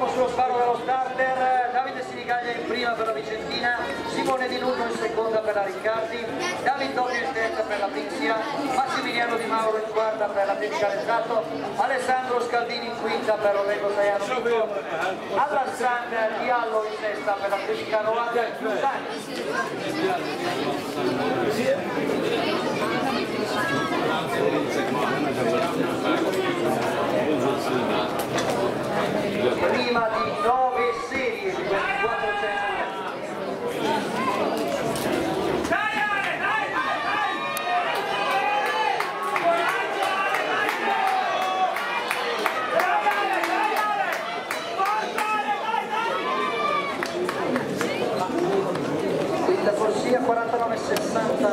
Uomo sullo sparo dello starter, Davide Sinigaglia in prima per la Vicentina, Simone Di Nuno in seconda per la Riccardi, Davide Dobbio in terza per la Pixia, Massimiliano Di Mauro in quarta per la Tecnica Rezzato, Alessandro Scaldini in quinta per Orlando Saiano Pico, Alessandro Diallo in sesta per la Tecnica Novata. prima di 9 serie di questi 400 49 60